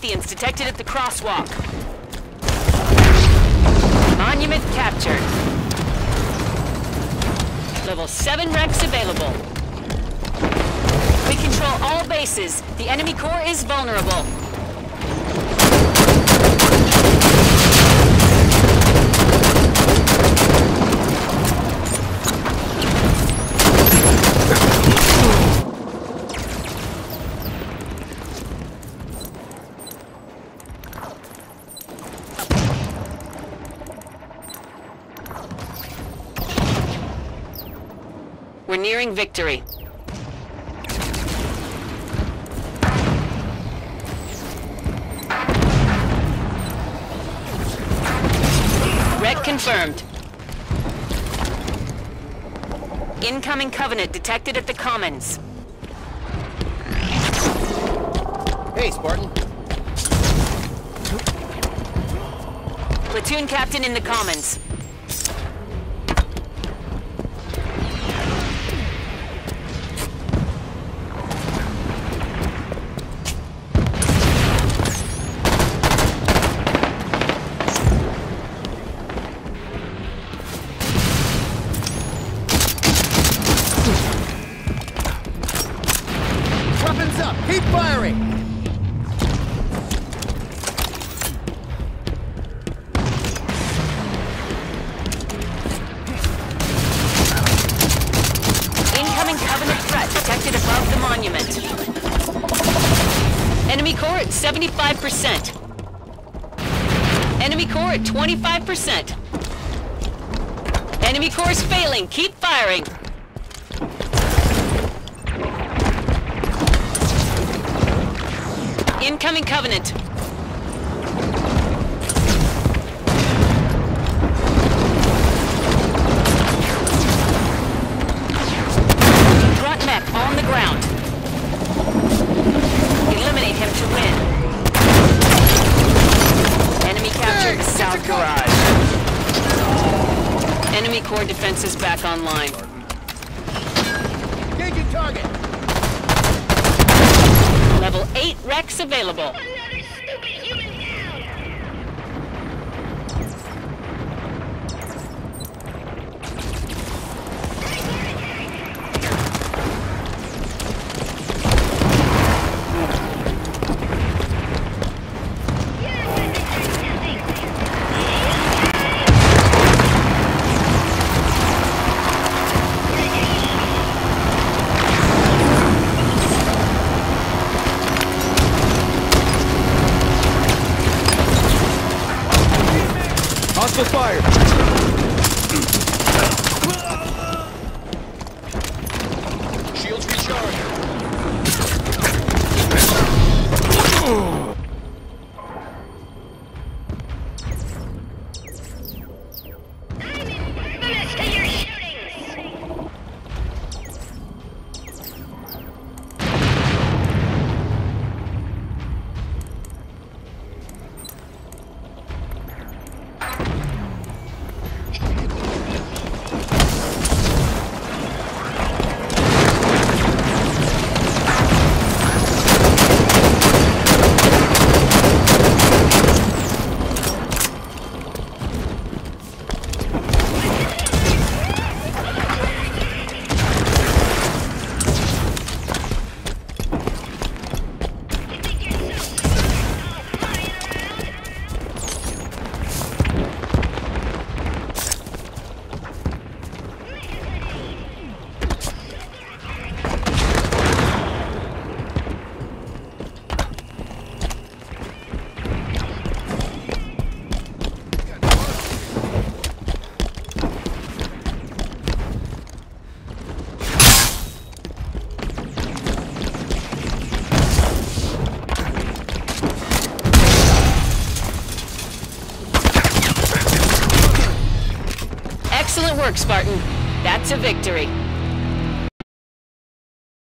Prometheans detected at the crosswalk. Monument captured. Level 7 REQs available. We control all bases. The enemy core is vulnerable. We're nearing victory. Red confirmed. Incoming Covenant detected at the Commons. Hey, Spartan. Platoon captain in the Commons. Up! Keep firing! Incoming Covenant threat detected above the monument. Enemy core at 75%. Enemy core at 25%. Enemy core is failing. Keep firing. Incoming Covenant. Grunt mech on the ground. Eliminate him to win. Enemy captured south garage. Enemy core defenses back online. Engaging target! Level 8 REQs available. Hostile fire! Excellent work, Spartan. That's a victory.